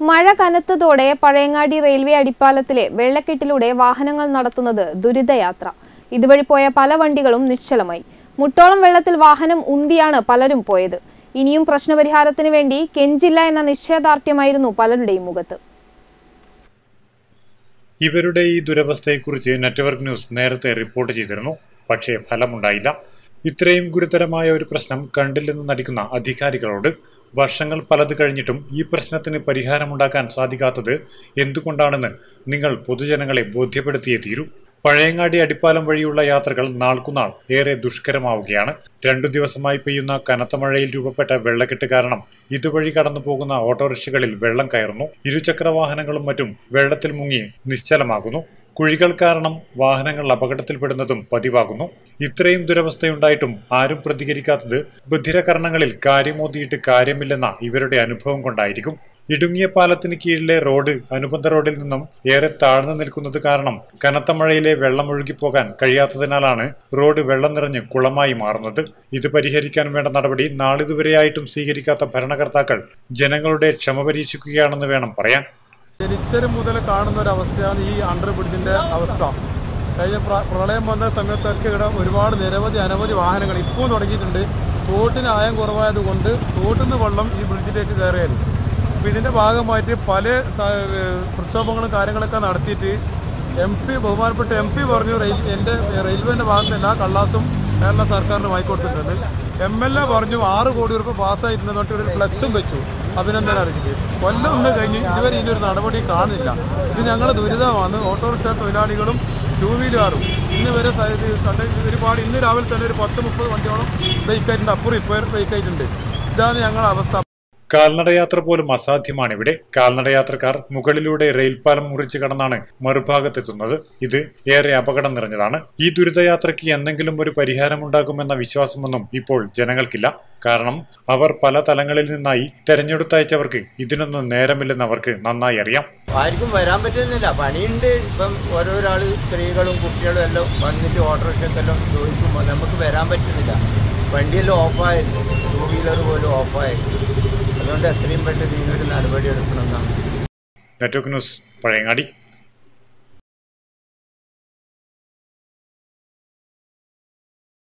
മഴ കനത്തതോടെ പഴയങ്ങാടി റെയിൽവേ അടിപ്പാലത്തിലെ വെള്ളക്കെട്ടിലൂടെ വാഹനങ്ങൾ നടത്തുന്നത് ദുരിതയാത്ര. ഇതുവഴി പോയ പല വണ്ടികളും നിശ്ചലമായി. മുട്ടോളം വെള്ളത്തിൽ വാഹനം ഉന്തിയാണ് പലരും പോയത്. ഇനിയും പ്രശ്നപരിഹാരത്തിന് വേണ്ടി കെഞ്ചില്ല എന്ന നിശ്ചയദാർഢ്യമായിരുന്നു പലരുടെയും മുഖത്ത്. ഇവരുടെ ഈ ദുരവസ്ഥയെക്കുറിച്ച് നെറ്റ്വർക്ക് ന്യൂസ് നേരത്തെ റിപ്പോർട്ട് ചെയ്തിരുന്നു. പക്ഷേ ഫലമുണ്ടായില്ല. ഇത്രയും ഗുരുതരമായ ഒരു പ്രശ്നം കണ്ടില്ലെന്ന് നടിക്കുന്ന അധികാരികളോട് വർഷങ്ങൾ പലത് കഴിഞ്ഞിട്ടും ഈ പ്രശ്നത്തിന് പരിഹാരമുണ്ടാക്കാൻ സാധിക്കാത്തത് എന്തുകൊണ്ടാണെന്ന് നിങ്ങൾ പൊതുജനങ്ങളെ ബോധ്യപ്പെടുത്തിയേ തീരൂ. പഴയങ്ങാടി അടിപ്പാലം വഴിയുള്ള യാത്രകൾ നാൾക്കുനാൾ ഏറെ ദുഷ്കരമാവുകയാണ്. രണ്ടു ദിവസമായി പെയ്യുന്ന കനത്ത മഴയിൽ രൂപപ്പെട്ട വെള്ളക്കെട്ട് കാരണം ഇതുവഴി കടന്നു പോകുന്ന ഓട്ടോറിക്ഷകളിൽ വെള്ളം കയറുന്നു. ഇരുചക്ര വാഹനങ്ങളും മറ്റും വെള്ളത്തിൽ മുങ്ങി നിശ്ചലമാകുന്നു. കുഴികൾ കാരണം വാഹനങ്ങൾ അപകടത്തിൽപ്പെടുന്നതും പതിവാകുന്നു. ഇത്രയും ദുരവസ്ഥയുണ്ടായിട്ടും ആരും പ്രതികരിക്കാത്തത് ബുദ്ധിരകരണങ്ങളിൽ കാര്യമോതിയിട്ട് കാര്യമില്ലെന്ന ഇവരുടെ അനുഭവം കൊണ്ടായിരിക്കും. ഇടുങ്ങിയ പാലത്തിന് കീഴിലെ റോഡ് അനുബന്ധ റോഡിൽ നിന്നും ഏറെ താഴ്ന്നു നിൽക്കുന്നത് കാരണം കനത്ത മഴയിലെ വെള്ളം ഒഴുകിപ്പോകാൻ കഴിയാത്തതിനാലാണ് റോഡ് വെള്ളം നിറഞ്ഞ് കുളമായി മാറുന്നത്. ഇത് പരിഹരിക്കാൻ വേണ്ട നടപടി നാളിതുവരെയായിട്ടും സ്വീകരിക്കാത്ത ഭരണകർത്താക്കൾ ജനങ്ങളുടെ ക്ഷമ പരീക്ഷിക്കുകയാണെന്ന് വേണം പറയാൻ. ജനിച്ചത് മുതൽ കാണുന്ന ഒരു അവസ്ഥയാണ് ഈ അണ്ടർ ബ്രിഡ്ജിന്റെ അവസ്ഥ. കഴിഞ്ഞ പ്രളയം വന്ന സമയത്തൊക്കെ ഇവിടെ ഒരുപാട് നിരവധി അനവധി വാഹനങ്ങൾ ഇപ്പോൾ തുടങ്ങിയിട്ടുണ്ട്. തോട്ടിന് ആയം കുറവായതുകൊണ്ട് തോട്ടിൽ നിന്ന് വെള്ളം ഈ ബ്രിഡ്ജിലേക്ക് കയറിയായിരുന്നു. അപ്പോൾ ഇതിന്റെ ഭാഗമായിട്ട് പല പ്രക്ഷോഭങ്ങളും കാര്യങ്ങളൊക്കെ നടത്തിയിട്ട് എം പി ബഹുമാനപ്പെട്ട എം പി പറഞ്ഞു റെയിൽ എന്റെ റെയിൽവേന്റെ ഭാഗത്ത് എല്ലാ കള്ളാസും കേരള സർക്കാരിന് വാങ്ങിക്കൊടുത്തിട്ടുണ്ട് എം എൽ എ പറഞ്ഞു ആറ് കോടി രൂപ പാസ്സായിട്ടുണ്ടെന്ന് പറഞ്ഞിട്ട് ഒരു ഫ്ലക്സും വെച്ചു. അഭിനന്ദനം അറിയിച്ചിട്ട് കൊല്ലം ഒന്ന് കഴിഞ്ഞ് ഇതുവരെ ഇതിനൊരു നടപടി കാണുന്നില്ല. ഇത് ഞങ്ങൾ ദുരിതമാണ്. ഓട്ടോറിക്ഷ തൊഴിലാളികളും ടൂ വീലറും ഇന്ന് വരെ ഒരുപാട് ഇന്ന് രാവിലെ തന്നെ ഒരു പത്ത് മുപ്പത് വണ്ടിയോളം ബൈക്കായിട്ടുണ്ട് അപ്പുറം ഇപ്പോൾ ബൈക്കായിട്ടുണ്ട് ഇതാണ് ഞങ്ങളുടെ അവസ്ഥ. കാൽനടയാത്ര പോലും അസാധ്യമാണ് ഇവിടെ കാൽനടയാത്രക്കാർ മുകളിലൂടെ റെയിൽപാലം മുറിച്ച് കടന്നാണ് മറുഭാഗത്തെത്തുന്നത്. ഇത് ഏറെ അപകടം നിറഞ്ഞതാണ്. ഈ ദുരിതയാത്രയ്ക്ക് എന്തെങ്കിലും ഒരു പരിഹാരമുണ്ടാകുമെന്ന വിശ്വാസമൊന്നും ഇപ്പോൾ ജനങ്ങൾക്കില്ല. കാരണം അവർ പല തലങ്ങളിൽ നിന്നായി തെരഞ്ഞെടുത്തയച്ചവർക്ക് ഇതിനൊന്നും നേരമില്ലെന്ന് അവർക്ക് നന്നായി അറിയാം. ആർക്കും വരാൻ പറ്റുന്നില്ല. പണിയുണ്ട്. ഇപ്പം ഓരോരാൾ സ്ത്രീകളും കുട്ടികളും എല്ലാം വന്നിട്ട് ഓട്ടോറിക്ഷക്കെല്ലാം ചോദിക്കുമ്പോൾ നമുക്ക് വരാൻ പറ്റുന്നില്ല. വണ്ടിയെല്ലാം ഓഫായിരുന്നു ടൂ വീലർ പോലും ഓഫായിരുന്നു അതുകൊണ്ട് എത്രയും പെട്ടെന്ന് ഇതിനൊരു നടപടി എടുക്കണമെന്നാണ്. Network news Pazhayangadi.